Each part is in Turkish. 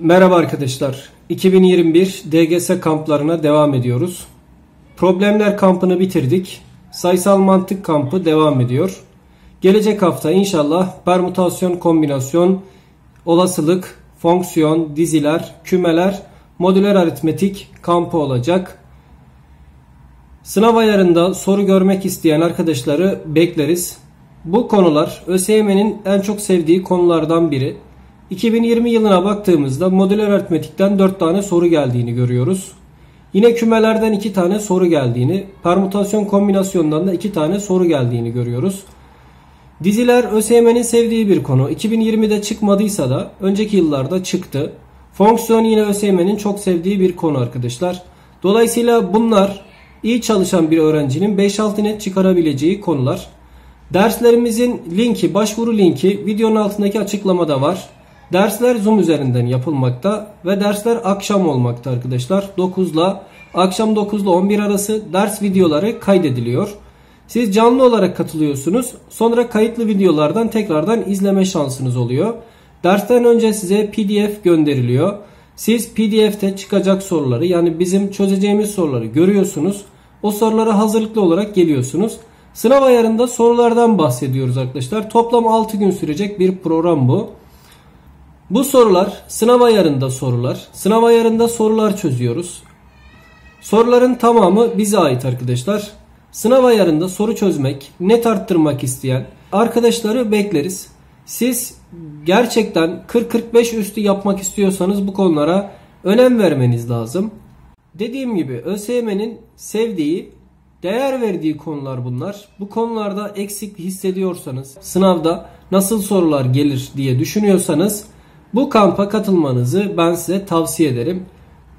Merhaba arkadaşlar. 2021 DGS kamplarına devam ediyoruz. Problemler kampını bitirdik. Sayısal mantık kampı devam ediyor. Gelecek hafta inşallah permütasyon, kombinasyon, olasılık, fonksiyon, diziler, kümeler, modüler aritmetik kampı olacak. Sınav ayarında soru görmek isteyen arkadaşları bekleriz. Bu konular ÖSYM'nin en çok sevdiği konulardan biri. 2020 yılına baktığımızda modüler aritmetikten 4 tane soru geldiğini görüyoruz. Yine kümelerden 2 tane soru geldiğini, permütasyon kombinasyondan da 2 tane soru geldiğini görüyoruz. Diziler ÖSYM'nin sevdiği bir konu. 2020'de çıkmadıysa da önceki yıllarda çıktı. Fonksiyon yine ÖSYM'nin çok sevdiği bir konu arkadaşlar. Dolayısıyla bunlar iyi çalışan bir öğrencinin 5-6 net çıkarabileceği konular. Derslerimizin linki, başvuru linki videonun altındaki açıklamada var. Dersler Zoom üzerinden yapılmakta ve dersler akşam olmakta arkadaşlar. 9 ile akşam 9 ile 11 arası ders videoları kaydediliyor. Siz canlı olarak katılıyorsunuz. Sonra kayıtlı videolardan tekrardan izleme şansınız oluyor. Dersten önce size PDF gönderiliyor. Siz PDF'te çıkacak soruları yani bizim çözeceğimiz soruları görüyorsunuz. O sorulara hazırlıklı olarak geliyorsunuz. Sınav ayarında sorulardan bahsediyoruz arkadaşlar. Toplam 6 gün sürecek bir program bu. Bu sorular sınav ayarında sorular. Sınav ayarında sorular çözüyoruz. Soruların tamamı bize ait arkadaşlar. Sınav ayarında soru çözmek, net arttırmak isteyen arkadaşları bekleriz. Siz gerçekten 40-45 üstü yapmak istiyorsanız bu konulara önem vermeniz lazım. Dediğim gibi ÖSYM'nin sevdiği, değer verdiği konular bunlar. Bu konularda eksik hissediyorsanız, sınavda nasıl sorular gelir diye düşünüyorsanız bu kampa katılmanızı ben size tavsiye ederim.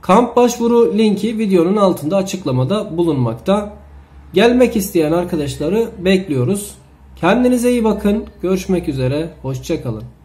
Kamp başvuru linki videonun altında açıklamada bulunmakta. Gelmek isteyen arkadaşları bekliyoruz. Kendinize iyi bakın. Görüşmek üzere. Hoşçakalın.